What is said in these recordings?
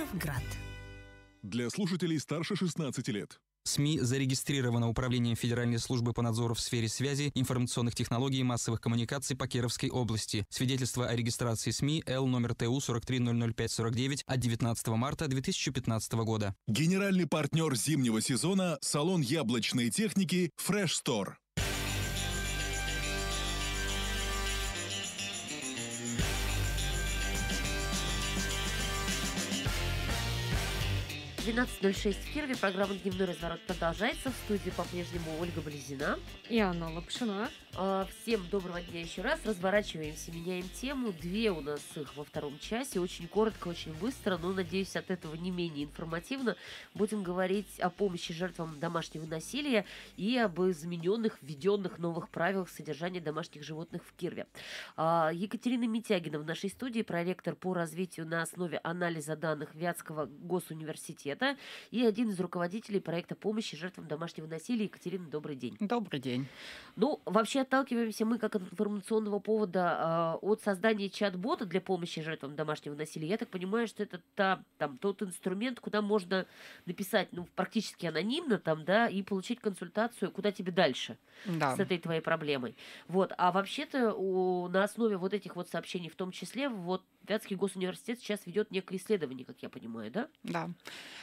Кировград. Для слушателей старше 16 лет. СМИ зарегистрировано Управлением Федеральной службы по надзору в сфере связи, информационных технологий и массовых коммуникаций по Кировской области. Свидетельство о регистрации СМИ Л номер ТУ 4300549 от 19 марта 2015 года. Генеральный партнер зимнего сезона – салон яблочной техники Fresh Store. 12.06 в Кирове. Программа «Дневной разворот» продолжается. В студии по-прежнему Ольга Болезина. И Анна Лапшина. А, всем доброго дня еще раз. Разворачиваемся, меняем тему. Две у нас их во втором часе. Очень коротко, очень быстро, но, надеюсь, от этого не менее информативно. Будем говорить о помощи жертвам домашнего насилия и об измененных, введенных новых правилах содержания домашних животных в Кирове. А, Екатерина Митягина в нашей студии, проректор по развитию на основе анализа данных Вятского госуниверситета совета и один из руководителей проекта помощи жертвам домашнего насилия. Екатерина, добрый день. Добрый день. Ну, вообще отталкиваемся мы как от информационного повода э, от создания чат-бота для помощи жертвам домашнего насилия. Я так понимаю, что это та, там, тот инструмент, куда можно написать ну, практически анонимно там, да, и получить консультацию, куда тебе дальше да. с этой твоей проблемой. Вот. А вообще-то у, на основе вот этих вот сообщений, в том числе, вот Вятский госуниверситет сейчас ведет некое исследование, как я понимаю, да? Да.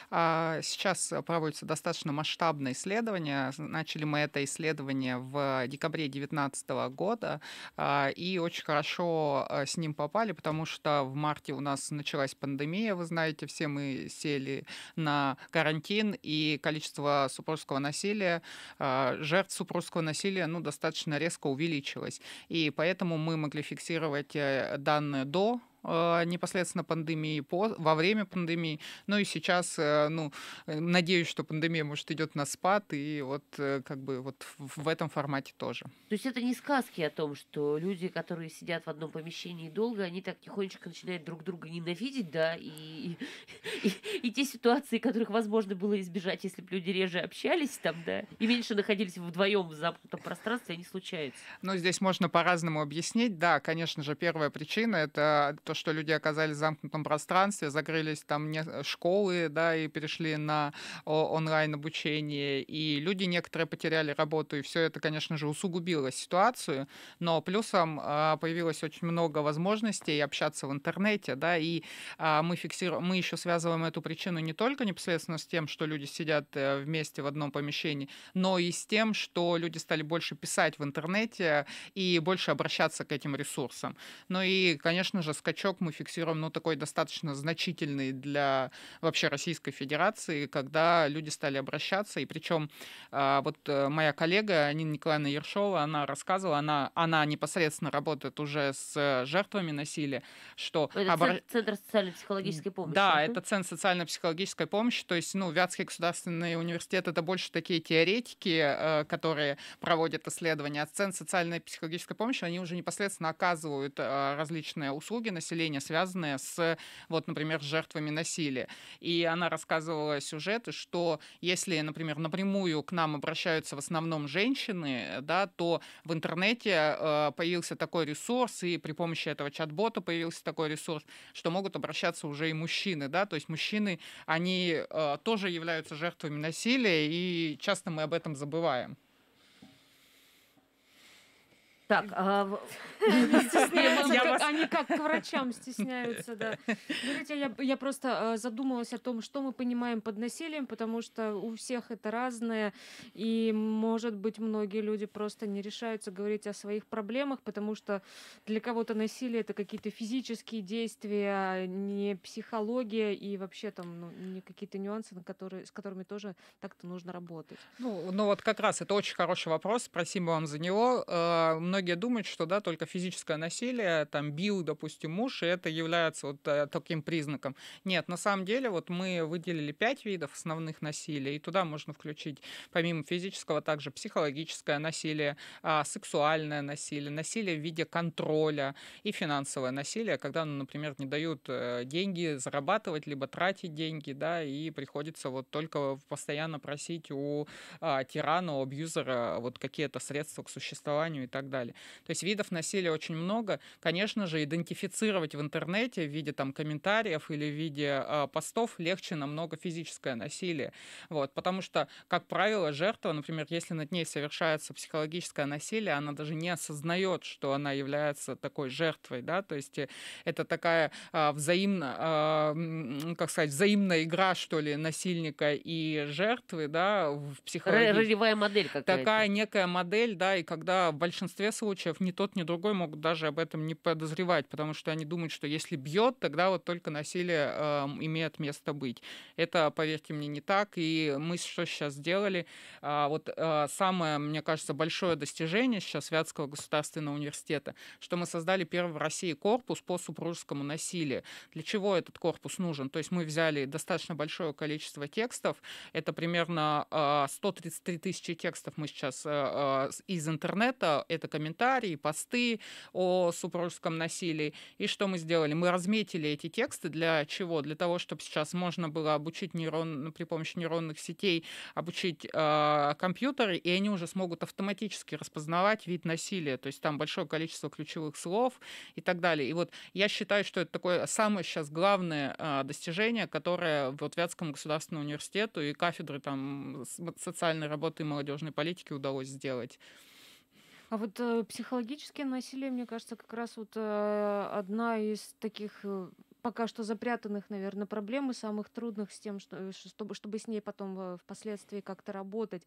А, сейчас проводится достаточно масштабное исследование. Начали мы это исследование в декабре 2019 года, а, и очень хорошо а, с ним попали, потому что в марте у нас началась пандемия, вы знаете, все мы сели на карантин, и количество супружеского насилия, жертв супружеского насилия, ну, достаточно резко увеличилось. И поэтому мы могли фиксировать э, данные до непосредственно пандемии, по, во время пандемии. Ну и сейчас, э, ну, надеюсь, что пандемия, может, идет на спад, и вот э, как бы вот в этом формате тоже. То есть это не сказки о том, что люди, которые сидят в одном помещении долго, они так тихонечко начинают друг друга ненавидеть, да, и, и, и те ситуации, которых возможно было избежать, если бы люди реже общались там, да, и меньше находились вдвоем в замкнутом пространстве, они случаются. Ну, здесь можно по-разному объяснить. Да, конечно же, первая причина — это то, что люди оказались в замкнутом пространстве, закрылись там не школы, да, и перешли на онлайн обучение, и люди некоторые потеряли работу, и все это, конечно же, усугубило ситуацию, но плюсом а, появилось очень много возможностей общаться в интернете, да, и а, мы фиксируем, мы еще связываем эту причину не только непосредственно с тем, что люди сидят э, вместе в одном помещении, но и с тем, что люди стали больше писать в интернете и больше обращаться к этим ресурсам. Ну и, конечно же, скачок скачок мы фиксируем, ну, такой достаточно значительный для вообще Российской Федерации, когда люди стали обращаться, и причем а, вот э, моя коллега Нина Николаевна Ершова, она рассказывала, она, она непосредственно работает уже с жертвами насилия, что... Это обра... Центр социально-психологической помощи. Да, это Центр социально-психологической помощи, то есть, ну, Вятский государственный университет это больше такие теоретики, э, которые проводят исследования, а Центр социальной психологической помощи, они уже непосредственно оказывают э, различные услуги населению, населения, связанные с, вот, например, жертвами насилия. И она рассказывала сюжеты, что если, например, напрямую к нам обращаются в основном женщины, да, то в интернете э, появился такой ресурс, и при помощи этого чат-бота появился такой ресурс, что могут обращаться уже и мужчины, да, то есть мужчины, они э, тоже являются жертвами насилия, и часто мы об этом забываем. Так, а... Они как к врачам стесняются, да. Знаете, я, я просто э, задумалась о том, что мы понимаем под насилием, потому что у всех это разное, и, может быть, многие люди просто не решаются говорить о своих проблемах, потому что для кого-то насилие — это какие-то физические действия, не психология, и вообще там ну, не какие-то нюансы, на которые, с которыми тоже так-то нужно работать. Ну, ну вот как раз это очень хороший вопрос, спасибо вам за него. Многие думают, что да, только физическое насилие, там бил, допустим, муж, и это является вот э, таким признаком. Нет, на самом деле вот мы выделили пять видов основных насилия, и туда можно включить помимо физического также психологическое насилие, а, сексуальное насилие, насилие в виде контроля и финансовое насилие, когда, ну, например, не дают э, деньги зарабатывать, либо тратить деньги, да, и приходится вот только постоянно просить у а, тирана, у абьюзера вот какие-то средства к существованию и так далее. Далее. То есть видов насилия очень много. Конечно же, идентифицировать в интернете в виде там комментариев или в виде э, постов легче намного физическое насилие. Вот, потому что, как правило, жертва, например, если над ней совершается психологическое насилие, она даже не осознает, что она является такой жертвой, да, то есть э, это такая э, взаимно, э, как сказать, взаимная игра, что ли, насильника и жертвы, да, в психологии. Ролевая модель какая-то. Такая некая модель, да, и когда в большинстве случаев ни тот, ни другой могут даже об этом не подозревать, потому что они думают, что если бьет, тогда вот только насилие э, имеет место быть. Это, поверьте мне, не так, и мы что сейчас сделали? А, вот а, самое, мне кажется, большое достижение сейчас Вятского государственного университета, что мы создали первый в России корпус по супружескому насилию. Для чего этот корпус нужен? То есть мы взяли достаточно большое количество текстов, это примерно 133 а, тысячи текстов мы сейчас из интернета, это комментарии, посты о супружеском насилии. И что мы сделали? Мы разметили эти тексты для чего? Для того, чтобы сейчас можно было обучить нейрон, при помощи нейронных сетей обучить э, компьютеры, и они уже смогут автоматически распознавать вид насилия. То есть там большое количество ключевых слов и так далее. И вот я считаю, что это такое самое сейчас главное э, достижение, которое вот Вятскому государственному университету и кафедры там социальной работы и молодежной политики удалось сделать. А вот э, психологическое насилие, мне кажется, как раз вот э, одна из таких э, пока что запрятанных, наверное, проблем и самых трудных с тем, что, чтобы, чтобы с ней потом э, впоследствии как-то работать.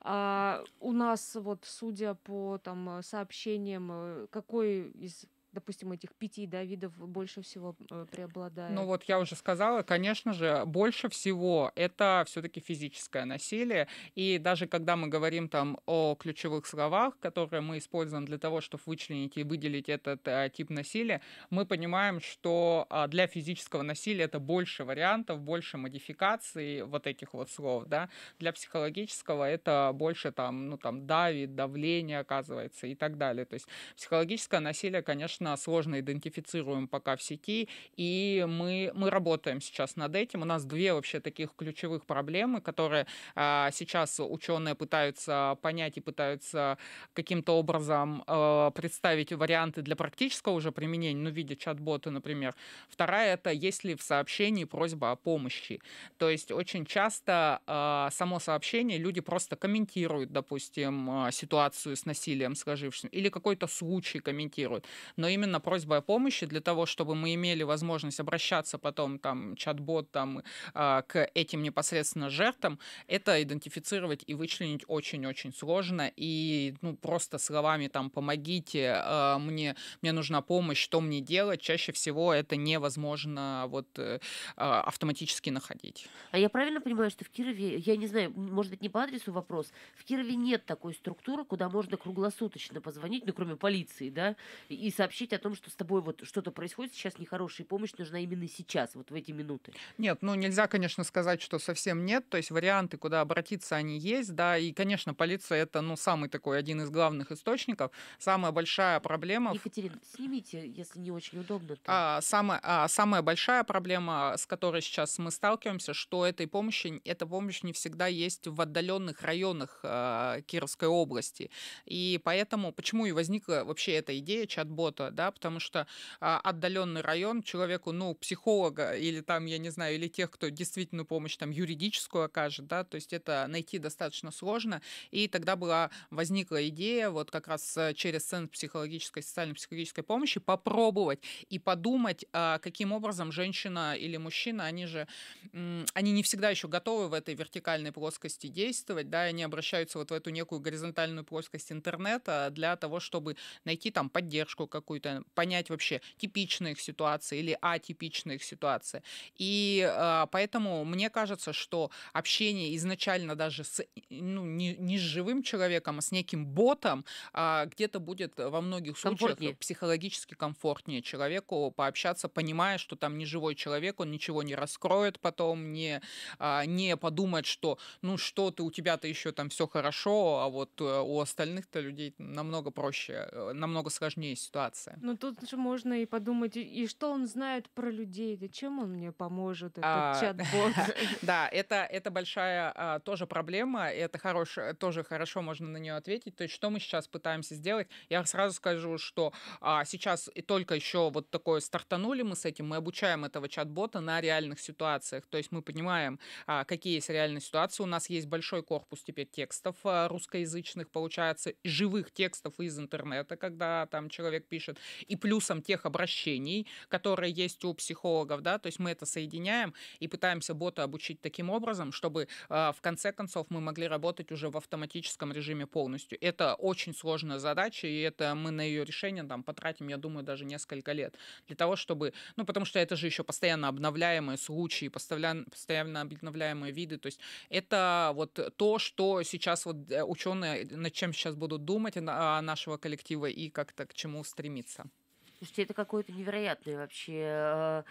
А у нас, вот, судя по там, сообщениям, э, какой из допустим, этих пяти да, видов больше всего э, преобладает? Ну вот я уже сказала, конечно же, больше всего это все-таки физическое насилие. И даже когда мы говорим там о ключевых словах, которые мы используем для того, чтобы вычленить и выделить этот а, тип насилия, мы понимаем, что а, для физического насилия это больше вариантов, больше модификаций вот этих вот слов, да. Для психологического это больше там, ну там давит, давление оказывается и так далее. То есть психологическое насилие, конечно, конечно, сложно идентифицируем пока в сети, и мы, мы работаем сейчас над этим. У нас две вообще таких ключевых проблемы, которые а, сейчас ученые пытаются понять и пытаются каким-то образом а, представить варианты для практического уже применения, ну, в виде чат-бота, например. Вторая — это если в сообщении просьба о помощи. То есть очень часто а, само сообщение люди просто комментируют, допустим, а, ситуацию с насилием сложившимся, или какой-то случай комментируют. Но именно просьба о помощи для того, чтобы мы имели возможность обращаться потом там чат-бот там а, к этим непосредственно жертвам, это идентифицировать и вычленить очень-очень сложно. И ну просто словами там помогите а, мне мне нужна помощь, что мне делать, чаще всего это невозможно вот э, а, автоматически находить. А я правильно понимаю, что в Кирове, я не знаю, может быть не по адресу вопрос, в Кирове нет такой структуры, куда можно круглосуточно позвонить, ну кроме полиции, да, и сообщить сообщить о том, что с тобой вот что-то происходит сейчас нехорошая, помощь нужна именно сейчас, вот в эти минуты? Нет, ну нельзя, конечно, сказать, что совсем нет, то есть варианты, куда обратиться, они есть, да, и, конечно, полиция это, ну, самый такой один из главных источников. Самая большая проблема... Екатерина, снимите, если не очень удобно. То... А, самая, а, самая большая проблема, с которой сейчас мы сталкиваемся, что этой помощи, эта помощь не всегда есть в отдаленных районах э, Кировской области. И поэтому, почему и возникла вообще эта идея чат-бота, да, потому что а, отдаленный район человеку, ну, психолога или там, я не знаю, или тех, кто действительно помощь там юридическую окажет, да, то есть это найти достаточно сложно, и тогда была, возникла идея вот как раз э, через Центр психологической, социально-психологической помощи попробовать и подумать, а, каким образом женщина или мужчина, они же, они не всегда еще готовы в этой вертикальной плоскости действовать, да, они обращаются вот в эту некую горизонтальную плоскость интернета для того, чтобы найти там поддержку какую-то, какую-то, понять вообще типичные их ситуации или атипичные их ситуации. И э, поэтому мне кажется, что общение изначально даже с, ну, не, не с живым человеком, а с неким ботом э, где-то будет во многих случаях психологически комфортнее человеку пообщаться, понимая, что там не живой человек, он ничего не раскроет потом, не, э, не подумает, что ну что ты, у тебя-то еще там все хорошо, а вот э, у остальных-то людей намного проще, э, намного сложнее ситуация. Информация. Ну тут же можно и подумать, и, что он знает про людей, да чем он мне поможет, этот А, чат-бот. Да, это, это большая а, тоже проблема, и это хорош, тоже хорошо можно на нее ответить. То есть, что мы сейчас пытаемся сделать? Я сразу скажу, что а, сейчас и только еще вот такое стартанули мы с этим, мы обучаем этого чат-бота на реальных ситуациях. То есть мы понимаем, а, какие есть реальные ситуации. У нас есть большой корпус теперь текстов русскоязычных, получается, живых текстов из интернета, когда там человек пишет, и плюсом тех обращений, которые есть у психологов, да, то есть мы это соединяем и пытаемся бота обучить таким образом, чтобы а, в конце концов мы могли работать уже в автоматическом режиме полностью. Это очень сложная задача, и это мы на ее решение там потратим, я думаю, даже несколько лет для того, чтобы, ну, потому что это же еще постоянно обновляемые случаи, постоянно, обновляемые виды, то есть это вот то, что сейчас вот ученые над чем сейчас будут думать а, нашего коллектива и как-то к чему стремиться. granica. Слушайте, это какое-то невероятное вообще. э,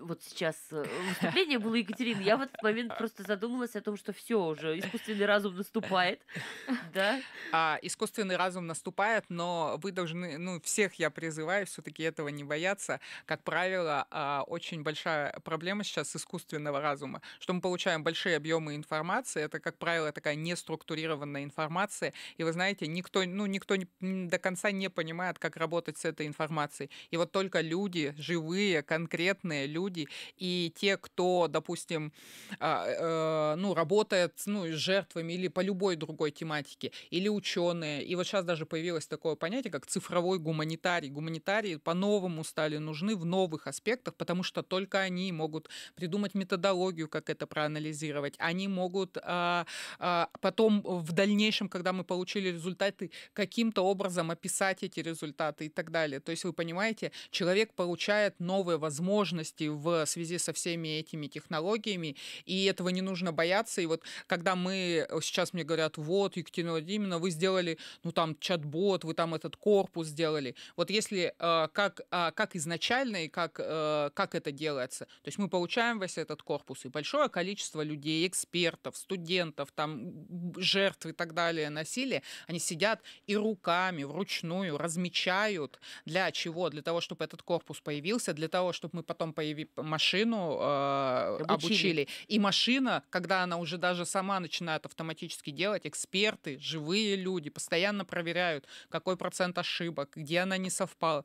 Вот сейчас э, выступление было Екатерины. Я в этот момент просто задумалась о том, что все уже, искусственный разум наступает. Да? А, искусственный разум наступает, но вы должны, ну, всех я призываю все-таки этого не бояться. Как правило, а, очень большая проблема сейчас искусственного разума, что мы получаем большие объемы информации. Это, как правило, такая неструктурированная информация. И вы знаете, никто, ну, никто до конца не понимает, как работать с этой информацией. И вот только люди, живые, конкретные люди, и те, кто, допустим, а, э, ну, работает ну, с жертвами или по любой другой тематике, или ученые. И вот сейчас даже появилось такое понятие, как цифровой гуманитарий. Гуманитарии по-новому стали нужны в новых аспектах, потому что только они могут придумать методологию, как это проанализировать. Они могут а, а, потом в дальнейшем, когда мы получили результаты, каким-то образом описать эти результаты и так далее. То есть вы понимаете, человек получает новые возможности в связи со всеми этими технологиями, и этого не нужно бояться. И вот когда мы э, сейчас мне говорят, вот, Екатерина Владимировна, вы сделали, ну там чат-бот, вы там этот корпус сделали. Вот если э, как, а, как изначально и как, э, как это делается, то есть мы получаем весь этот корпус, и большое количество людей, экспертов, студентов, там, жертв и так далее насилия, они сидят и руками вручную размечают для чего? Для того, чтобы этот корпус появился, для того, чтобы мы потом появи... машину э, Обучили. обучили. И машина, когда она уже даже сама начинает автоматически делать, эксперты, живые люди постоянно проверяют, какой процент ошибок, где она не совпала.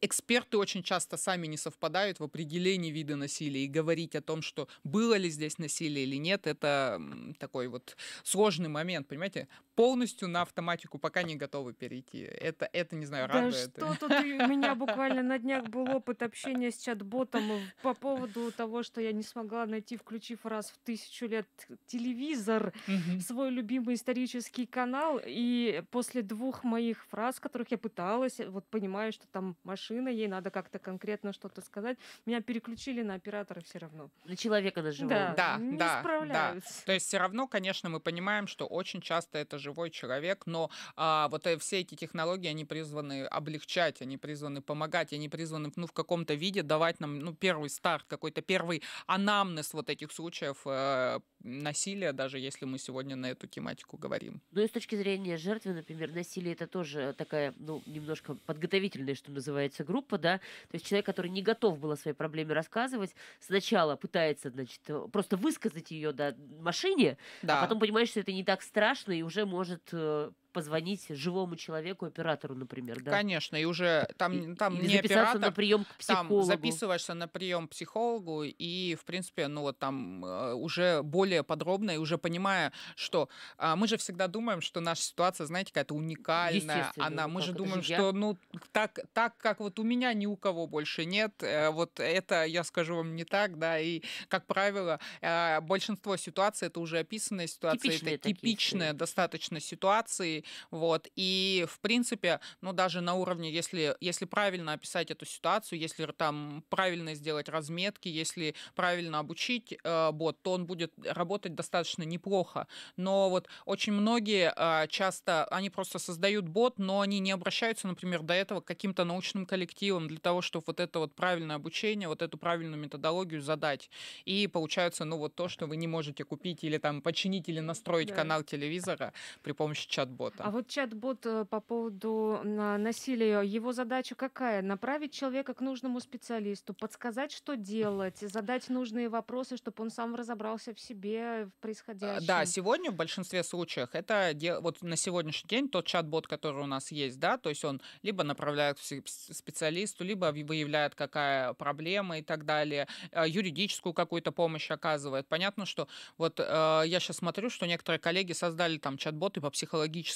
Эксперты очень часто сами не совпадают в определении вида насилия. И говорить о том, что было ли здесь насилие или нет, это такой вот сложный момент, понимаете? Полностью на автоматику пока не готовы перейти. Это, это не знаю, Да радует. что тут у меня буквально на днях был опыт общения с чат-ботом по поводу того, что я не смогла найти, включив раз в тысячу лет телевизор, свой любимый исторический канал, и после двух моих фраз, которых я пыталась, вот понимаю, что там машина, ей надо как-то конкретно что-то сказать, меня переключили на оператора все равно. На человека живого. Да, Да, не да, да. справляются. То есть все равно, конечно, мы понимаем, что очень часто это живой человек, но а, вот э, все эти технологии, они призваны облегчать, они призваны помогать, они призваны ну, в каком-то виде давать нам ну, первый старт, какой-то первый анамнез вот этих случаев э, насилия, даже если мы сегодня на эту тематику говорим. Ну и с точки зрения жертвы, например, насилие это тоже такая, ну, немножко подготовительная, что называется, группа, да. То есть человек, который не готов был о своей проблеме рассказывать, сначала пытается, значит, просто высказать ее, да, машине, Да. а потом понимает, что это не так страшно и уже может э, позвонить живому человеку, оператору, например, да. Конечно, и уже там, И- там Или не оператор, на прием к там психологу. записываешься на прием к психологу и, в принципе, ну вот там э, уже более подробно и уже понимая, что а, мы же всегда думаем, что наша ситуация, знаете, какая-то уникальная. Она, мы же думаем, же я. что ну так, так как вот у меня ни у кого больше нет, э, вот это я скажу вам не так, да. И как правило, э, большинство ситуаций это уже описанные ситуации, Типичные это такие типичные истории. достаточно ситуации, вот. И в принципе, ну даже на уровне, если если правильно описать эту ситуацию, если там правильно сделать разметки, если правильно обучить э, бот, то он будет работать достаточно неплохо. Но вот очень многие э, часто они просто создают бот, но они не обращаются, например, до этого к каким-то научным коллективам для того, чтобы вот это вот правильное обучение, вот эту правильную методологию задать. И получается, ну вот то, что вы не можете купить или там починить или настроить Да. канал телевизора при помощи чат-бота. Чат-бота. А вот чат-бот э, по поводу на- насилия, его задача какая? Направить человека к нужному специалисту, подсказать, что делать, задать нужные вопросы, чтобы он сам разобрался в себе, в Э, происходящем. Да, сегодня в большинстве случаев это вот на сегодняшний день тот чат-бот, который у нас есть, да, то есть он либо направляет к специалисту, либо выявляет, какая проблема и так далее, э, юридическую какую-то помощь оказывает. Понятно, что вот я сейчас смотрю, что некоторые коллеги создали там чат-боты по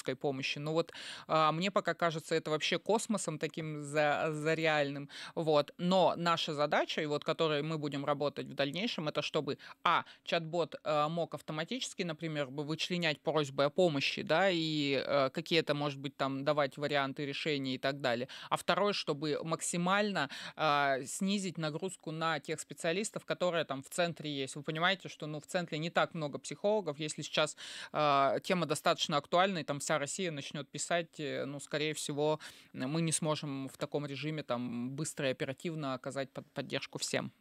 психологической помощи, но вот а, мне пока кажется это вообще космосом таким за, за реальным, вот. Но наша задача, и вот которой мы будем работать в дальнейшем, это чтобы, а, чат-бот э, мог автоматически, например, бы вычленять просьбы о помощи, да, и э, какие-то, может быть, там давать варианты решений и так далее. А второе, чтобы максимально снизить нагрузку на тех специалистов, которые там в центре есть. Вы понимаете, что, ну, в центре не так много психологов. Если сейчас э, тема достаточно актуальна, и там вся Россия начнет писать, э, ну, скорее всего, мы не сможем в таком режиме там быстро и оперативно оказать под- поддержку всем.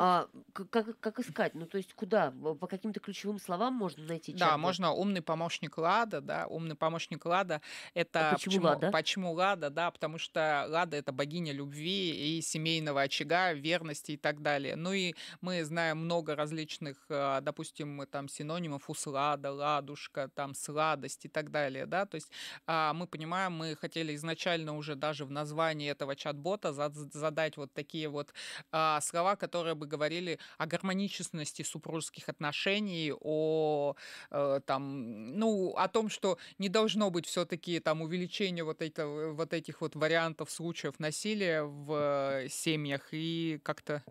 А, как, как искать? Ну, то есть куда? По каким-то ключевым словам можно найти Да, чат-бот? можно умный помощник Лада, да, умный помощник Лада. Это А почему Лада? Почему Лада, да, потому что Лада это богиня любви и семейного очага, верности и так далее. Ну и мы знаем много различных, а, допустим, там синонимов услада, ладушка, там сладость и так далее, да, то есть а, мы понимаем, мы хотели изначально уже даже в названии этого чат-бота за- задать вот такие вот а, слова, которые бы говорили о гармоничности супружеских отношений, о э, там, ну, о том, что не должно быть все-таки там увеличения вот, это, вот этих вот вариантов случаев насилия в э, семьях. И как-то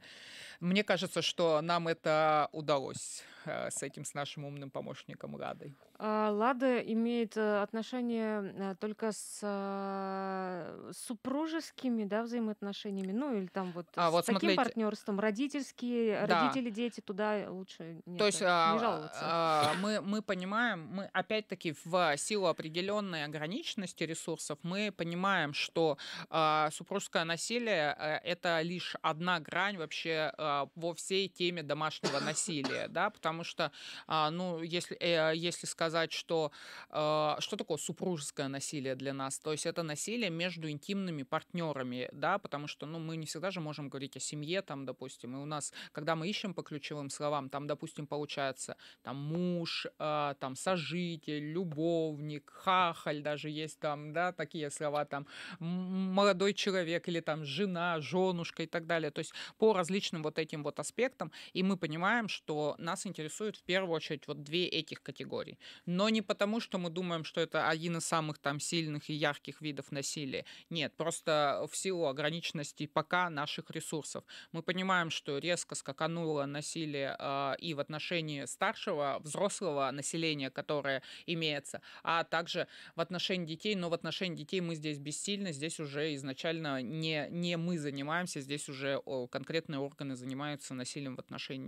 мне кажется, что нам это удалось с этим, с нашим умным помощником Ладой. А Лада имеет э, отношения э, только с э, супружескими, да, взаимоотношениями, ну или там вот А, с вот таким смотрите. партнерством, родительские, Да. родители, дети, туда лучше не, То есть не а, жаловаться. а, мы, мы понимаем, мы опять-таки в силу определенной ограниченности ресурсов, мы понимаем, что а, супружеское насилие а, это лишь одна грань вообще а, во всей теме домашнего насилия, да, потому что, а, ну, если, э, если сказать, что а, что такое супружеское насилие для нас, то есть это насилие между интимными партнерами, да, потому что, ну, мы не всегда же можем говорить о семье, там, допустим, и у нас, когда мы ищем по ключевым словам, там, допустим, получается, там, муж, а, там, сожитель, любовник, хахаль даже есть там, да, такие слова, там, молодой человек или там жена, женушка и так далее, то есть по различным вот этим вот аспектам, и мы понимаем, что нас интересует в первую очередь вот две этих категории, но не потому, что мы думаем, что это один из самых там сильных и ярких видов насилия, нет, просто в силу ограниченности пока наших ресурсов. Мы понимаем, что резко скакануло насилие а, и в отношении старшего, взрослого населения, которое имеется, а также в отношении детей, но в отношении детей мы здесь бессильны, здесь уже изначально не, не мы занимаемся, здесь уже конкретные органы занимаются насилием в отношении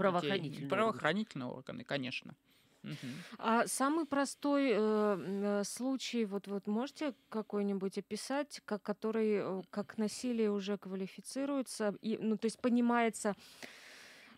детей. Правоохранительные органы. Правоохранительные органы, конечно. А самый простой э, э, случай, вот, вот можете какой-нибудь описать, как, который э, как насилие уже квалифицируется, и, ну, то есть понимается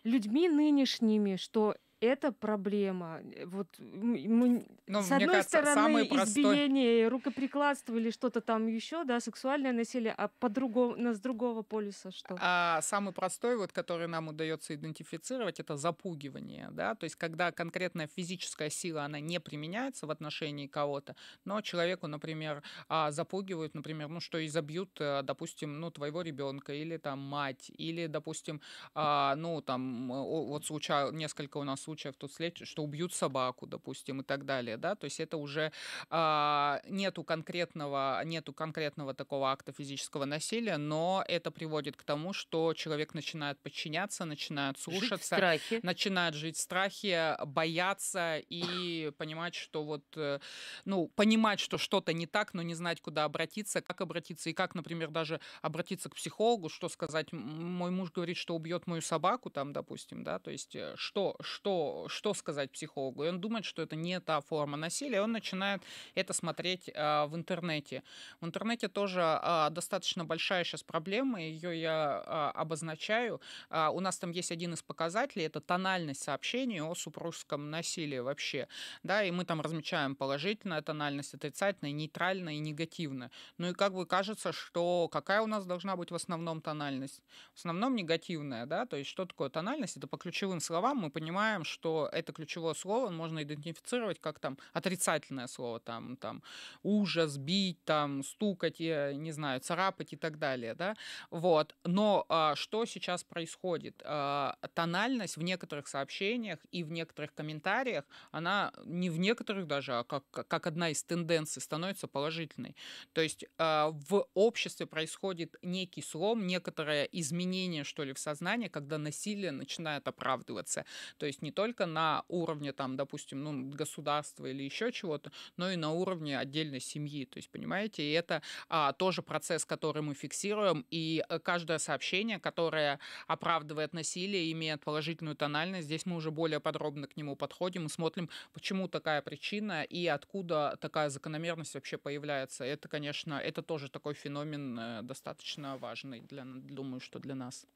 людьми нынешними, что это проблема. Э, Вот мы, Ну, с одной кажется, стороны простой- избиение, рукоприкладство или что-то там еще, да, сексуальное насилие, а по другому, на с другого полюса что? А самый простой, вот, который нам удается идентифицировать, это запугивание, да, то есть когда конкретная физическая сила, она не применяется в отношении кого-то, но человеку, например, а, запугивают, например, ну, что изобьют, э, допустим, ну, твоего ребенка или там мать, или, допустим, а, ну, там, вот случай, несколько у нас случаев тут след, что убьют собаку, допустим, и так далее, да, то есть это уже а, нету конкретного, нету конкретного такого акта физического насилия, но это приводит к тому, что человек начинает подчиняться, начинает Жить слушаться, страхе. начинает жить в страхе, бояться и понимать, что вот, э, ну, понимать, что что-то не так, но не знать, куда обратиться, как обратиться. И как, например, даже обратиться к психологу, что сказать, «М, мой муж говорит, что убьет мою собаку, там, допустим, да, то есть э, что, что что, сказать психологу. И он думает, что это не та форма насилия, он начинает это смотреть а, в интернете. В интернете тоже а, достаточно большая сейчас проблема, ее я а, обозначаю. А, у нас там есть один из показателей, это тональность сообщений о супружеском насилии вообще. Да, и мы там размечаем положительная тональность, отрицательная, нейтральная и негативная. Ну и как бы кажется, что какая у нас должна быть в основном тональность? В основном негативная, да, то есть что такое тональность? Это по ключевым словам мы понимаем, что это ключевое слово можно идентифицировать как там отрицательное слово, там, там ужас, бить, там, стукать, я не знаю, царапать и так далее, да, вот. Но а, что сейчас происходит? А, тональность в некоторых сообщениях и в некоторых комментариях, она не в некоторых даже, а как, как одна из тенденций становится положительной. То есть а, в обществе происходит некий слом, некоторое изменение, что ли, в сознании, когда насилие начинает оправдываться. То есть не только на уровне, там, допустим, ну, государства или еще чего-то, но и на уровне отдельной семьи. То есть, понимаете, и это а, тоже процесс, который мы фиксируем, и э, каждое сообщение, которое оправдывает насилие, имеет положительную тональность, здесь мы уже более подробно к нему подходим и смотрим, почему такая причина и откуда такая закономерность вообще появляется. Это, конечно, это тоже такой феномен э, достаточно важный, для, думаю, что для нас.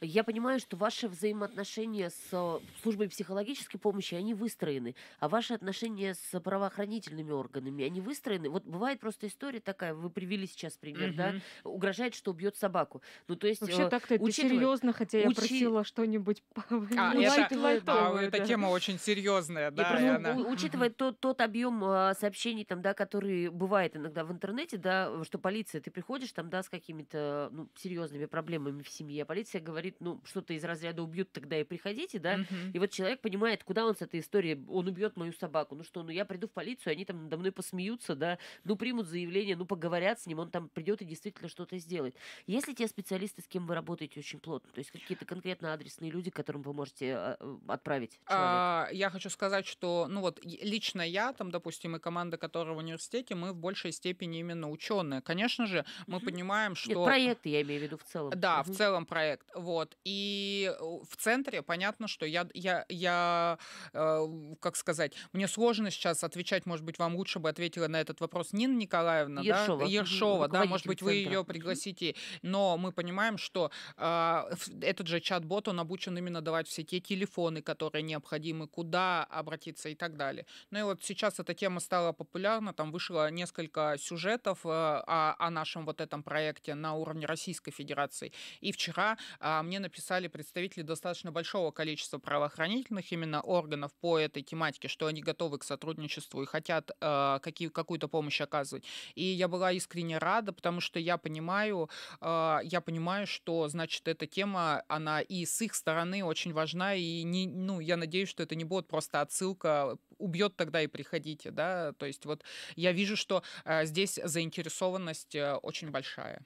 Я понимаю, что ваши взаимоотношения с э, службой психологической помощи, они выстроены, а ваши отношения с правоохранительными органами, они выстроены. Вот бывает просто история такая, вы привели сейчас пример, угу. да, угрожает, что убьет собаку. Ну, то есть... Вообще э, так-то это серьезно, хотя я учи... просила что-нибудь а, это, а, эта тема очень серьезная, да. Просто, она... Учитывая тот, тот объем э, сообщений, там, да, который бывает иногда в интернете, да, что полиция, ты приходишь там, да, с какими-то ну, серьезными проблемами в семье, а полиция говорит, ну, что-то из разряда убьют, тогда и приходите, да, uh-huh. и вот человек понимает, куда он с этой историей, он убьет мою собаку, ну что, ну я приду в полицию, они там надо мной посмеются, да, ну примут заявление, ну поговорят с ним, он там придет и действительно что-то сделает. Если те специалисты, с кем вы работаете очень плотно, то есть какие-то конкретно адресные люди, которым вы можете а, отправить а, Я хочу сказать, что, ну вот, лично я, там, допустим, и команда, которая в университете, мы в большей степени именно ученые. Конечно же, мы понимаем, что... Нет, проекты я имею в виду в целом. Да, в целом проект. Вот. И в центре понятно, что я, я, я э, как сказать, мне сложно сейчас отвечать, может быть, вам лучше бы ответила на этот вопрос Нина Николаевна, Ершова, да? Ершова, да, может быть, вы ее пригласите, но мы понимаем, что э, этот же чат-бот, он обучен именно давать все те телефоны, которые необходимы, куда обратиться и так далее. Ну и вот сейчас эта тема стала популярна, там вышло несколько сюжетов э, о, о нашем вот этом проекте на уровне Российской Федерации. И вчера а мне написали представители достаточно большого количества правоохранительных именно органов по этой тематике, что они готовы к сотрудничеству и хотят э, какие, какую-то помощь оказывать. И я была искренне рада, потому что я понимаю, э, я понимаю, что, значит, эта тема, она и с их стороны очень важна, и не, ну, я надеюсь, что это не будет просто отсылка, убьет тогда и приходите, да, то есть вот я вижу, что э, здесь заинтересованность э, очень большая.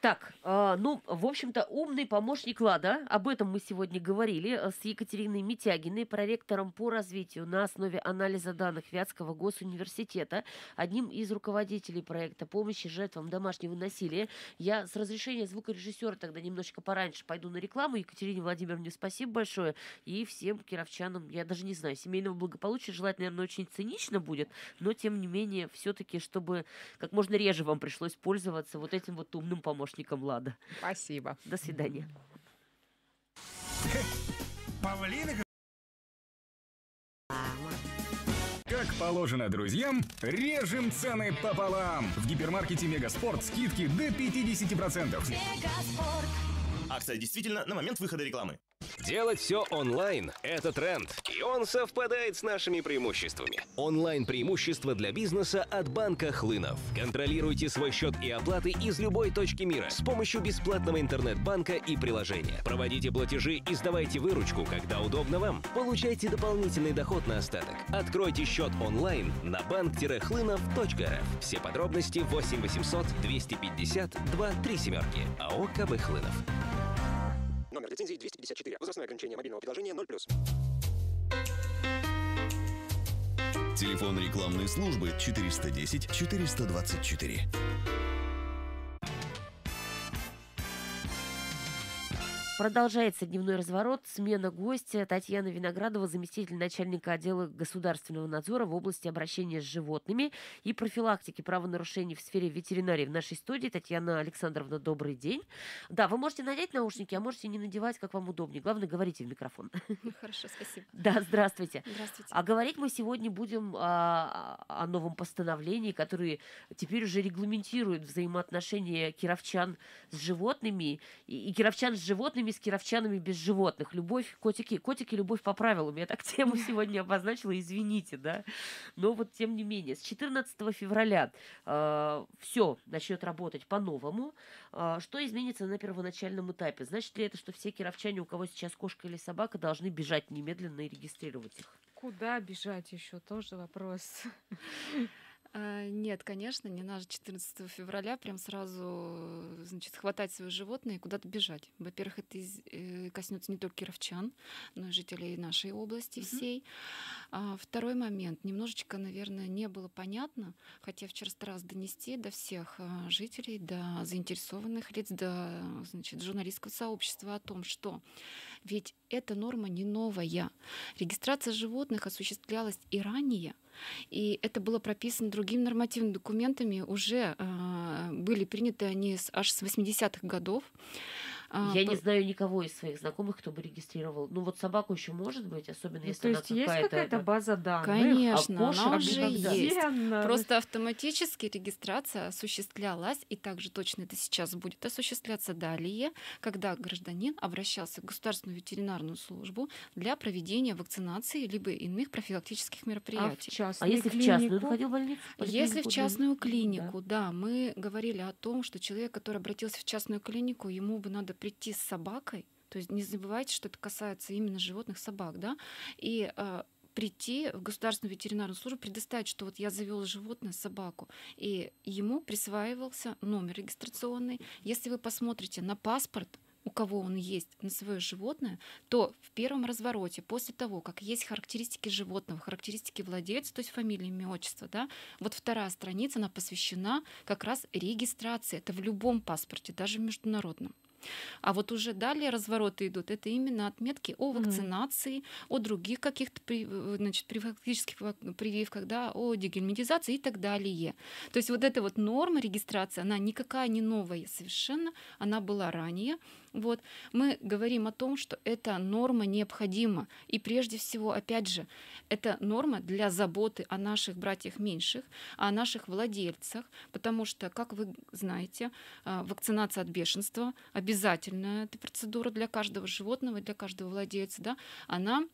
Так, э, ну, в общем-то, умный помощник Лада, об этом мы сегодня говорили э, с Екатериной Митягиной, проректором по развитию на основе анализа данных Вятского госуниверситета, одним из руководителей проекта помощи жертвам домашнего насилия. Я с разрешения звукорежиссера тогда немножечко пораньше пойду на рекламу. Екатерине Владимировне спасибо большое. И всем кировчанам, я даже не знаю, семейного благополучия желать, наверное, очень цинично будет, но, тем не менее, все-таки, чтобы как можно реже вам пришлось пользоваться вот этим вот умным помощником помощником Лада. Спасибо. До свидания. Павлины Как положено друзьям, режем цены пополам. В гипермаркете Мегаспорт скидки до 50%. Мегаспорт. Акция действительно на момент выхода рекламы. Делать все онлайн – это тренд, и он совпадает с нашими преимуществами. Онлайн-преимущество для бизнеса от банка Хлынов. Контролируйте свой счет и оплаты из любой точки мира с помощью бесплатного интернет-банка и приложения. Проводите платежи и сдавайте выручку, когда удобно вам. Получайте дополнительный доход на остаток. Откройте счет онлайн на банк-хлынов.рф. Все подробности 8 800 250 237 семерки. АО КБ Хлынов. Номер лицензии 254. Возрастное ограничение мобильного приложения 0+. Телефон рекламной службы 410 424. Продолжается дневной разворот. Смена гостя Татьяна Виноградова, заместитель начальника отдела государственного надзора в области обращения с животными и профилактики правонарушений в сфере ветеринарии в нашей студии. Татьяна Александровна, добрый день. Да, вы можете надеть наушники, а можете не надевать, как вам удобнее. Главное, говорите в микрофон. Хорошо, спасибо. Да, здравствуйте. Здравствуйте. А говорить мы сегодня будем а, о новом постановлении, которое теперь уже регламентирует взаимоотношения кировчан с животными и, и кировчан с животными, с кировчанами без животных. Любовь, котики, котики, любовь по правилам. Я так тему сегодня обозначила, извините, да. Но вот тем не менее, с 14 февраля э, все начнет работать по-новому. Э, что изменится на первоначальном этапе? Значит ли это, что все кировчане, у кого сейчас кошка или собака, должны бежать немедленно и регистрировать их? Куда бежать еще? Тоже вопрос. А, Нет, конечно, не надо 14 февраля прям сразу значит, хватать свое животное и куда-то бежать. Во-первых, это из- э, коснется не только кировчан, но и жителей нашей области всей. А Второй момент. Немножечко, наверное, не было понятно, хотя вчера старалась донести до всех а, жителей, до заинтересованных лиц, до значит, журналистского сообщества о том, что ведь эта норма не новая. Регистрация животных осуществлялась и ранее, и это было прописано другими нормативными документами, уже а, были приняты они с, аж с 80-х годов. А, Я по- не знаю никого из своих знакомых, кто бы регистрировал. Ну вот собаку еще может быть, особенно Ну, если то она есть есть какая-то... какая-то это- база данных? Конечно, а кошек она уже никогда. есть. Офигенно. Просто автоматически регистрация осуществлялась, и также точно это сейчас будет осуществляться далее, когда гражданин обращался в государственную ветеринарную службу для проведения вакцинации либо иных профилактических А в мероприятий. А если в частную он клинику? ходил в больницу? Если в частную да. клинику, да, мы говорили о том, что человек, который обратился в частную клинику, ему бы надо прийти с собакой. То есть не забывайте, что это касается именно животных собак, да, и а, прийти в государственную ветеринарную службу, предоставить, что вот я завел животное, собаку, и ему присваивался номер регистрационный. Если вы посмотрите на паспорт, у кого он есть на свое животное, то в первом развороте, после того, как есть характеристики животного, характеристики владельца, то есть фамилия, имя, отчество, да, вот вторая страница, она посвящена как раз регистрации. Это в любом паспорте, даже в международном. А вот уже далее развороты идут. Это именно отметки о вакцинации, о других каких-то э, значит, профилактических прививках, да, о дегельминтизации и так далее. То есть вот эта вот норма регистрации, она никакая не новая совершенно, она была ранее. Вот. Мы говорим о том, что эта норма необходима. И прежде всего, опять же, это норма для заботы о наших братьях меньших, о наших владельцах, потому что, как вы знаете, а, вакцинация от бешенства обязательная эта процедура для каждого животного, для каждого владельца, да, она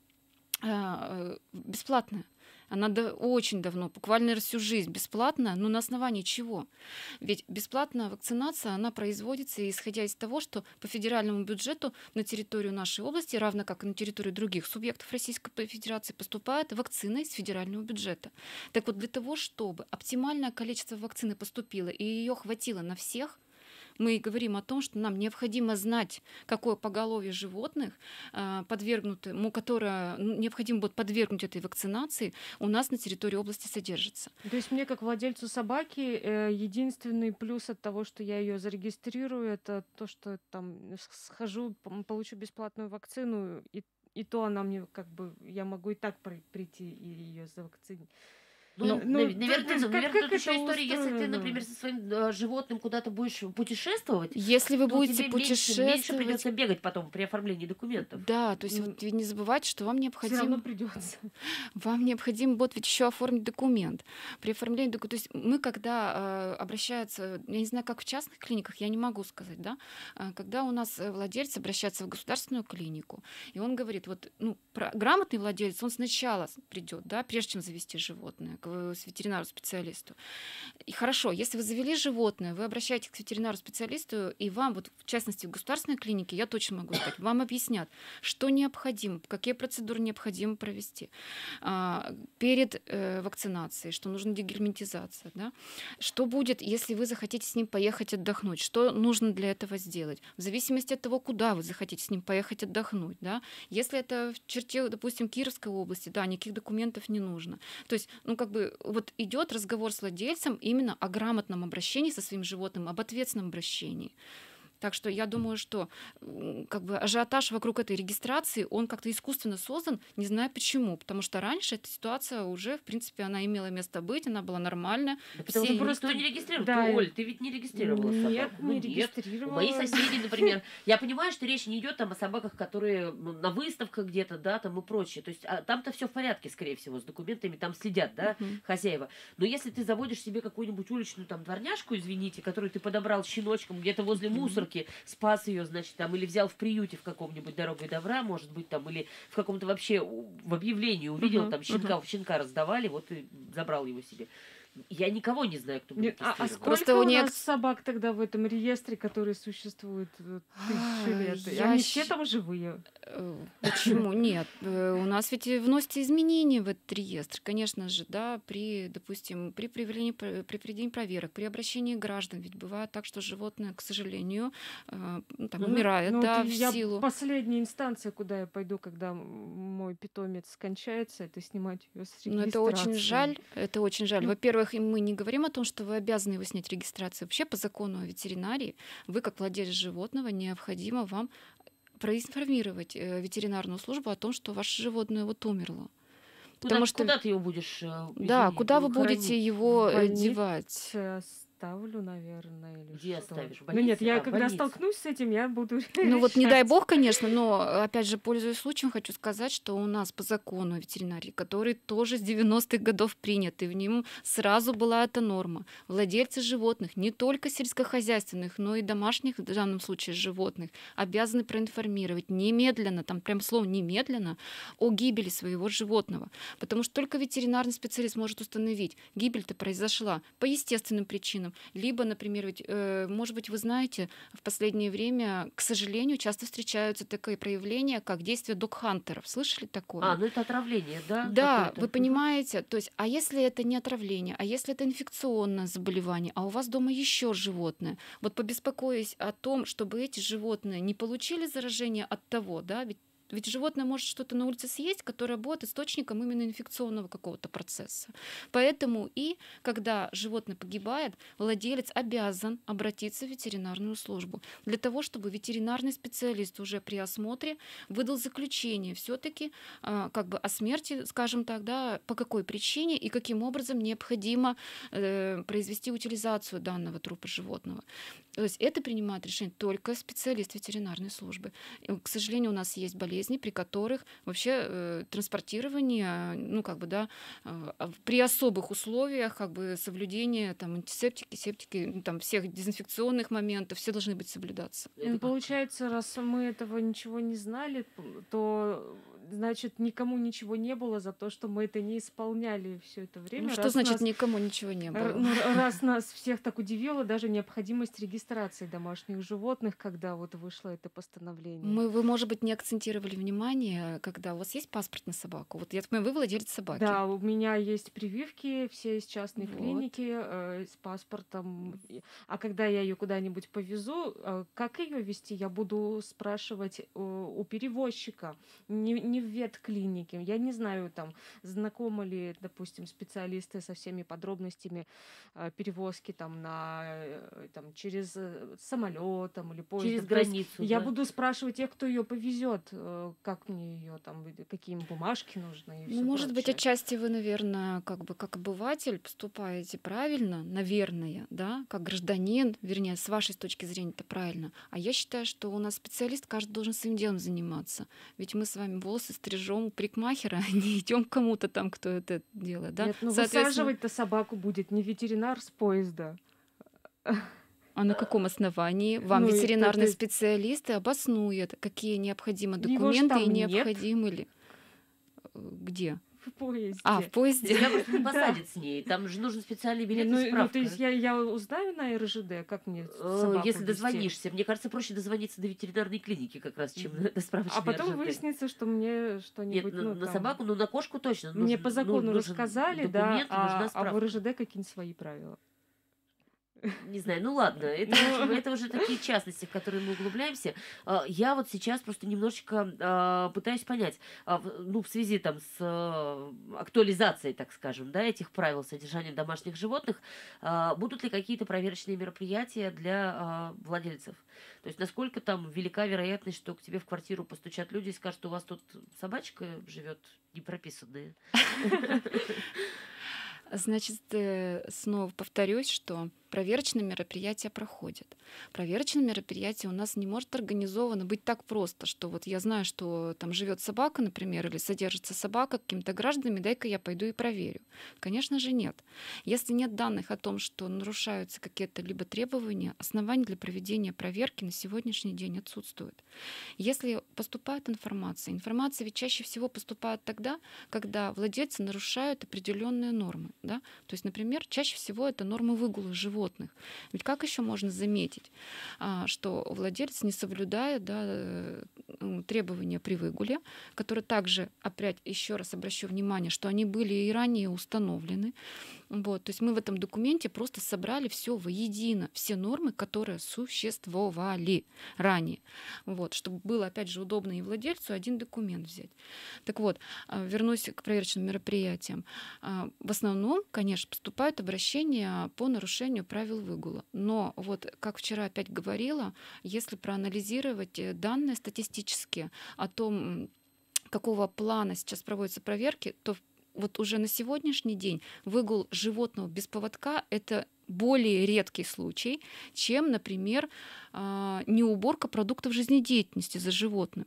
а, э, бесплатная. Она да- очень давно, буквально всю жизнь бесплатная, но на основании чего? Ведь бесплатная вакцинация, она производится исходя из того, что по федеральному бюджету на территорию нашей области, равно как и на территорию других субъектов Российской Федерации, поступает вакцина из федерального бюджета. Так вот, для того, чтобы оптимальное количество вакцины поступило и ее хватило на всех, мы говорим о том, что нам необходимо знать, какое поголовье животных, а, подвергнутому, которое ну, необходимо будет подвергнуть этой вакцинации, у нас на территории области содержится. То есть мне, как владельцу собаки, э, единственный плюс от того, что я ее зарегистрирую, это то, что там схожу, получу бесплатную вакцину, и, и то она мне как бы, я могу и так при- прийти и ее завакцинировать. Ну, Ну, наверное, есть как- наверное, как тут еще это история, если ты, устроено? например, со своим э, животным куда-то будешь путешествовать, Если вы будете тебе меньше, меньше путешествовать, придется бегать потом при оформлении документов. да, то есть Ну, вот не забывайте, что вам Все необходимо равно придется. Вам необходимо будет ведь еще оформить документ. При оформлении документа, то есть мы, когда э, обращаются, я не знаю, как в частных клиниках, я не могу сказать, да, а, когда у нас э, владелец обращается в государственную клинику, и он говорит, вот, ну, про- грамотный владелец, он сначала придет, да, прежде чем завести животное, к э, с ветеринару специалисту. И хорошо, если вы завели животное, вы обращаетесь к ветеринару специалисту, и вам, вот в частности в государственной клинике, я точно могу сказать, вам объяснят, что необходимо, какие процедуры необходимо провести а, перед э, вакцинацией, что нужна дегельминтизация, да? что будет, если вы захотите с ним поехать отдохнуть, что нужно для этого сделать, в зависимости от того, куда вы захотите с ним поехать отдохнуть. Да? Если это в черте, допустим, Кировской области, да, никаких документов не нужно. То есть, ну, как бы, вот идет разговор с владельцем именно о грамотном обращении со своим животным, об ответственном обращении. Так что я думаю, что как бы ажиотаж вокруг этой регистрации, он как-то искусственно создан, не знаю почему. Потому что раньше эта ситуация уже, в принципе, она имела место быть, она была нормальная. Да потому Все что просто никто- не регистрирует. Да, Ты, Оль, ты ведь не регистрировала Нет, собаку. Ну, не нет. регистрировала. Мои соседи, например, я понимаю, что речь не идет там о собаках, которые ну, на выставках где-то, да, там и прочее. То есть а, там-то все в порядке, скорее всего, с документами, там следят, да, Мгм. хозяева. Но если ты заводишь себе какую-нибудь уличную там дворняжку, извините, которую ты подобрал щеночком где-то возле мусорки, спас ее, значит, там, или взял в приюте в каком-нибудь дорогой добра, может быть, там, или в каком-то вообще в объявлении увидел, Мгм, там щенка, щенка раздавали, вот и забрал его себе. Я никого не знаю, кто будет а, а сколько Просто у у нег- нас собак тогда в этом реестре, который существует э, тысячи А, лет? Я Они щ- все там живые. Э, Почему нет? Э, У нас ведь вносятся изменения в этот реестр, конечно же, да, при, допустим, при проведении, пр- при проведении проверок, при обращении граждан. Ведь бывает так, что животное, к сожалению, ну, там, Мгм. умирает, Ну, да, в я силу. Последняя инстанция, куда я пойду, когда мой питомец скончается, это снимать ее с Но это очень регистрации. жаль, это очень жаль. Ну. Во-первых, мы не говорим о том, что вы обязаны его снять регистрацию. Вообще по закону о ветеринарии вы, как владелец животного, необходимо вам проинформировать э, ветеринарную службу о том, что ваше животное вот умерло. Куда, Потому что куда ты его будешь? э, Да, куда вы хоронить? будете его э, девать? Оставлю, наверное, или Где что. оставишь? Ну нет, я А, когда больнице. столкнусь с этим, я буду Ну вот не дай бог, конечно, но опять же, пользуясь случаем, хочу сказать, что у нас по закону ветеринарии, который тоже с 90-х годов принят, и в нем сразу была эта норма. Владельцы животных, не только сельскохозяйственных, но и домашних, в данном случае животных, обязаны проинформировать немедленно, там прям слово немедленно, о гибели своего животного. Потому что только ветеринарный специалист может установить, гибель-то произошла по естественным причинам, либо, например, ведь, э, может быть, вы знаете, в последнее время, к сожалению, часто встречаются такие проявления, как действие док-хантеров. Слышали такое? А, ну это отравление, да? Да, вы понимаете, то есть, а если это не отравление, а если это инфекционное заболевание, а у вас дома еще животное, вот побеспокоясь о том, чтобы эти животные не получили заражение от того, да, ведь ведь животное может что-то на улице съесть, которое будет источником именно инфекционного какого-то процесса. Поэтому и когда животное погибает, владелец обязан обратиться в ветеринарную службу для того, чтобы ветеринарный специалист уже при осмотре выдал заключение все-таки как бы о смерти, скажем так, да, по какой причине и каким образом необходимо э, произвести утилизацию данного трупа животного. То есть это принимает решение только специалист ветеринарной службы. К сожалению, у нас есть болезни, при которых вообще э, транспортирование, ну как бы да, э, а при особых условиях, как бы соблюдение там антисептики, септики, ну, там всех дезинфекционных моментов, все должны быть соблюдаться. Ну, получается, раз мы этого ничего не знали, то значит никому ничего не было за то, что мы это не исполняли все это время. Ну, что значит нас- никому ничего не было? ну, раз нас всех так удивила даже необходимость регистрации домашних животных, когда вот вышло это постановление. Мы, вы, может быть, не акцентировали внимание, когда у вас есть паспорт на собаку. Вот я так понимаю, вы владелец собаки. Да, у меня есть прививки, все из частной Вот. клиники э, с паспортом. А когда я ее куда-нибудь повезу, э, как ее вести, я буду спрашивать э, у перевозчика, не, не в ветклинике. Я не знаю, там, знакомы ли, допустим, специалисты со всеми подробностями э, перевозки там, на, э, там, через самолет там, или поезд. Через границу, Я да. буду спрашивать тех, кто ее повезет, э, как мне ее там, какие им бумажки нужны. И Ну, может быть, прочее. отчасти вы, наверное, как бы как обыватель поступаете правильно, наверное, да, как гражданин, вернее, с вашей точки зрения это правильно. А я считаю, что у нас специалист, каждый должен своим делом заниматься. Ведь мы с вами волосы стрижем у парикмахера, а не идем к кому-то там, кто это делает, да? Нет, ну Соответственно, высаживать-то собаку будет не ветеринар с поезда. А на каком основании вам Ну, и ветеринарный это- специалист и обоснует, какие необходимы документы и нет. необходимы ли? Э, Где? В поезде. А, в поезде? Тебя просто не посадят с ней. Там же нужен специальный билет ну, и ну, то есть я, я узнаю на РЖД, как мне Э, Если дозвонишься. Мне кажется, проще дозвониться до ветеринарной клиники как раз, чем до справочной А потом выяснится, что мне Нет, что-нибудь... на, ну, на там, собаку, ну на кошку точно. Мне по закону ну, рассказали, да, а, а в. РЖД какие-нибудь свои правила. Не знаю, ну ладно, это, это уже такие частности, в которые мы углубляемся. А, Я вот сейчас просто немножечко а, пытаюсь понять, а, ну, в связи там с актуализацией, так скажем, да, этих правил содержания домашних животных, будут ли какие-то проверочные мероприятия для владельцев? То есть насколько там велика вероятность, что к тебе в квартиру постучат люди и скажут, у вас тут собачка живет непрописанная? Значит, э, снова повторюсь, что проверочные мероприятия проходят. Проверочные мероприятия у нас не может организовано быть так просто, что вот я знаю, что там живет собака, например, или содержится собака какими-то гражданами, дай-ка я пойду и проверю. Конечно же нет. Если нет данных о том, что нарушаются какие-то либо требования, оснований для проведения проверки на сегодняшний день отсутствуют. Если поступает информация, информация ведь чаще всего поступает тогда, когда владельцы нарушают определенные нормы. Да? То есть, например, чаще всего это нормы выгула животных. Ведь как еще можно заметить, а, что владелец не соблюдает да, э, м, требования при выгуле, которые также, опять еще раз обращу внимание, что они были и ранее установлены. Вот, то есть мы в этом документе просто собрали все воедино, все нормы, которые существовали ранее. Вот, чтобы было, опять же, удобно и владельцу один документ взять. Так вот, а, вернусь к проверочным мероприятиям. А, В основном, конечно, поступают обращения по нарушению правил выгула. Но вот, как вчера опять говорила, если проанализировать э, данные статистические о том, какого плана сейчас проводятся проверки, то вот уже на сегодняшний день выгул животного без поводка — это более редкий случай, чем, например, а, неуборка продуктов жизнедеятельности за животным.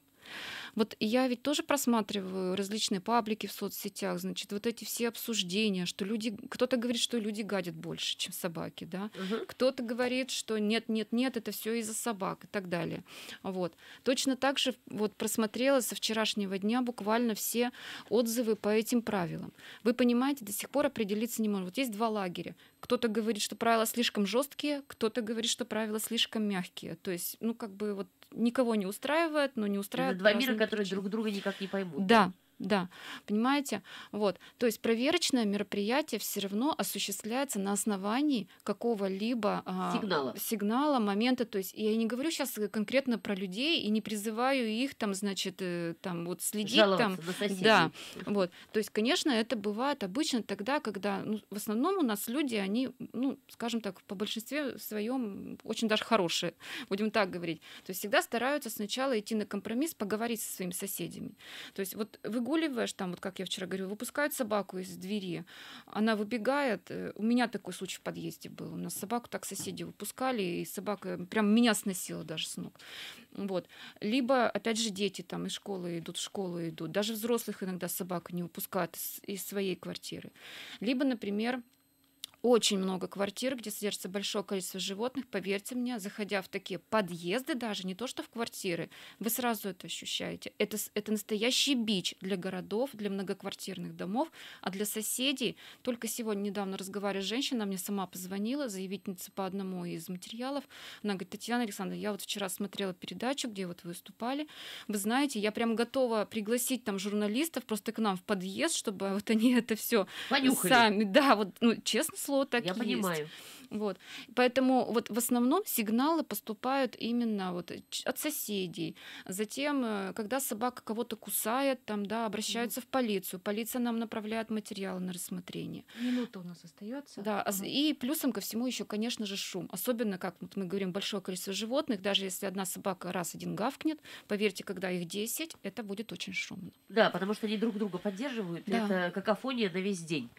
Вот я ведь тоже просматриваю различные паблики в соцсетях, значит, вот эти все обсуждения, что люди, кто-то говорит, что люди гадят больше, чем собаки, да, Мгм. кто-то говорит, что нет, нет, нет, это все из-за собак и так далее. Вот. Точно так же вот просмотрела со вчерашнего дня буквально все отзывы по этим правилам. Вы понимаете, до сих пор определиться не можем. Вот есть два лагеря. Кто-то говорит, что правила слишком жесткие, кто-то говорит, что правила слишком мягкие. То есть, ну, как бы вот никого не устраивает, но не Это устраивает. по два мира, которые друг друга никак не поймут. Да, да, понимаете? Вот, то есть проверочное мероприятие все равно осуществляется на основании какого-либо а, Сигнала. сигнала, момента. То есть я не говорю сейчас конкретно про людей и не призываю их там, значит, э, там вот следить там. Жаловаться на соседей. Да, вот. То есть, конечно, это бывает обычно тогда, когда, ну, в основном у нас люди, они, ну, скажем так, по большинстве своем очень даже хорошие, будем так говорить. То есть всегда стараются сначала идти на компромисс, поговорить со своими соседями. То есть вот выгуливаешь там, вот как я вчера говорю, выпускают собаку из двери, она выбегает. э, У меня такой случай в подъезде был. У нас собаку так соседи выпускали, и собака прям меня сносила даже с ног. Вот. Либо, опять же, дети там из школы идут, в школу идут. Даже взрослых иногда собака не выпускают из, из своей квартиры. Либо, например, очень много квартир, где содержится большое количество животных, поверьте мне, заходя в такие подъезды даже, не то что в квартиры, вы сразу это ощущаете. Это, это настоящий бич для городов, для многоквартирных домов, а для соседей. Только сегодня недавно разговаривая с женщиной, она мне сама позвонила, заявительница по одному из материалов. Она говорит, Татьяна Александровна, я вот вчера смотрела передачу, где вот вы выступали. Вы знаете, я прям готова пригласить там журналистов просто к нам в подъезд, чтобы вот они это все сами. Да, вот, ну, честно слово, так Я есть. понимаю. Вот. Поэтому вот в основном сигналы поступают именно вот ч- от соседей. Затем, э, когда собака кого-то кусает, там, да, обращаются в полицию. Полиция нам направляет материалы на рассмотрение. Минута у нас остается. Да, ос- и плюсом ко всему еще, конечно же, шум. Особенно, как вот мы говорим, большое количество животных, даже если одна собака раз один гавкнет, поверьте, когда их 10, это будет очень шумно. Да, потому что они друг друга поддерживают. Да. Это какофония на весь день.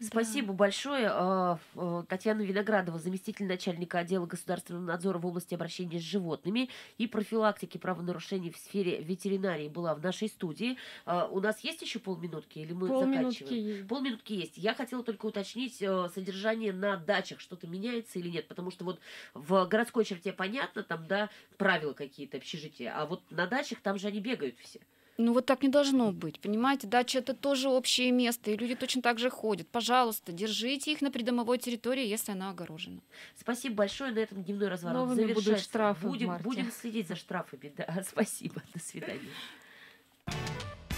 Да. Спасибо большое. А, а, Татьяна Виноградова, заместитель начальника отдела государственного надзора в области обращения с животными и профилактики правонарушений в сфере ветеринарии была в нашей студии. А, У нас есть еще полминутки или мы Полминутки заканчиваем? есть. Полминутки есть. Я хотела только уточнить э, содержание на дачах. Что-то меняется или нет? Потому что вот в городской черте понятно, там, да, правила какие-то, общежития. А вот на дачах там же они бегают все. Ну вот так не должно быть, понимаете? Дача это тоже общее место, и люди точно так же ходят. Пожалуйста, держите их на придомовой территории, если она огорожена. Спасибо большое. На этом дневной разворот Новыми будут штрафы в Будем, марте. будем следить за штрафами. Да, спасибо. До свидания.